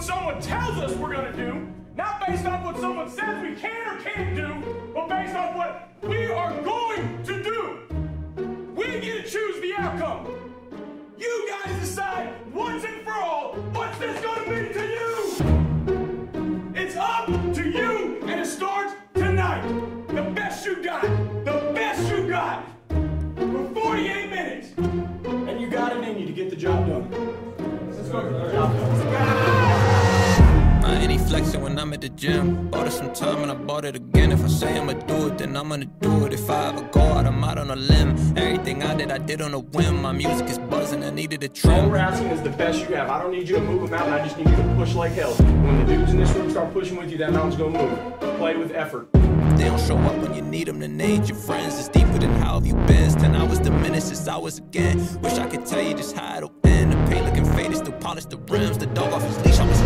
what someone tells us we're gonna do, not based off what someone says we can or can't do, but based off what we are going to do. We get to choose the outcome. You guys decide once and for all what's this gonna mean to you. It's up to you, and it starts tonight. The best you got, the best you got, for 48 minutes, and you got it in you to get the job done. Let's go. Job done. Ain't flexing when I'm at the gym. Bought it some time and I bought it again. If I say I'ma do it, then I'm gonna do it. If I ever go out, I'm out on a limb. Everything I did, I did on a whim. My music is buzzing, I needed a All trim. we're asking is the best you have. I don't need you to move them out, and I just need you to push like hell. When the dudes in this room start pushing with you, that mountain's gonna move. Play with effort. They don't show up when you need them, then they ain't your friends. It's deeper than how have you been? Ten hours diminished since I was again. Wish I could tell you just how it'll end. The paint looking faded, still polish the rims. The dog off his leash, I was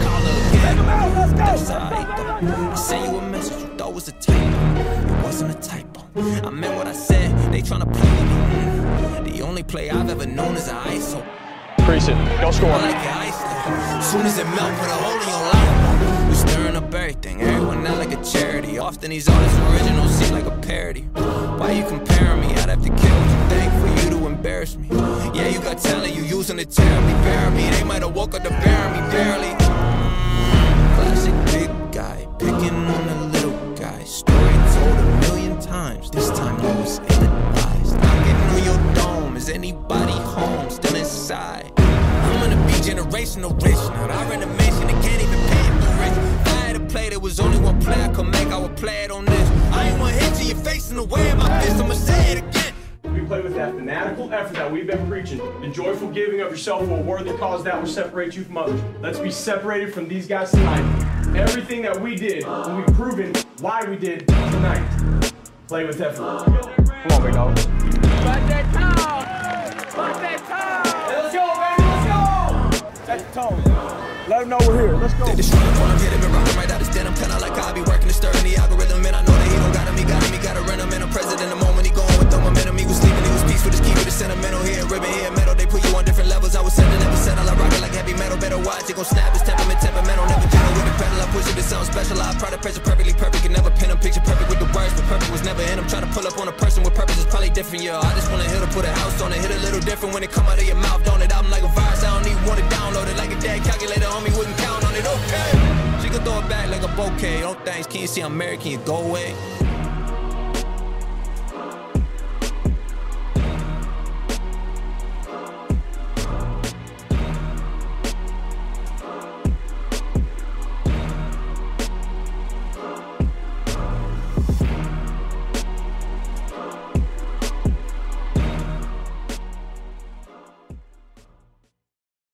again. That's how I them. I sent you a message you thought was a typo. It wasn't a typo. I meant what I said. They tryna play me. The only play I've ever known is an ISO. It. Go score. Like ice though. Soon as it melt, put a hole in your life. We stirring up everything, everyone like a charity. Often these artists originals seem like a parody. Why you comparing me? I'd have to kill what you think for you to embarrass me. Yeah, you got talent, you using it terribly. Bury me, they might have woke up to bury me barely. Generational rich. Now I rent a mansion and can't even pay the rich. If I had a play, there was only one play I could make. I would play it on this. I ain't one hit to your face in the way of my fist. I'ma say it again. We play with that fanatical effort that we've been preaching, the joyful giving of yourself for a worthy cause that will separate you from others. Let's be separated from these guys tonight. Everything that we did, and we've proven why we did tonight. Play with effort. Come on, big dog. Know we're here. Let's go. They just run when I'm hitting me, rocking right out his denim. Kinda like I be working to stir in the algorithm. And I know that he don't got him, he got him, he got a rent him. And I'm present in the moment, he going with the momentum. He was sleeping, he was peace with his key with his sentimental. Here ribbon, here metal. They put you on different levels. I was sending, never settle. I rock it like heavy metal. Better watch, it gon' snap. His temperament, temperamental. Never gentle with the pedal. I push it to sound special. I try to pressure perfectly perfect. Can never pin a Picture perfect with the words, but perfect was never in him. Try to pull up on a person with purpose is probably different. Yeah, I just wanna hit her, put a house on it. Hit a little different when it come out of your mouth, don't Don't thanks, can you see you go away?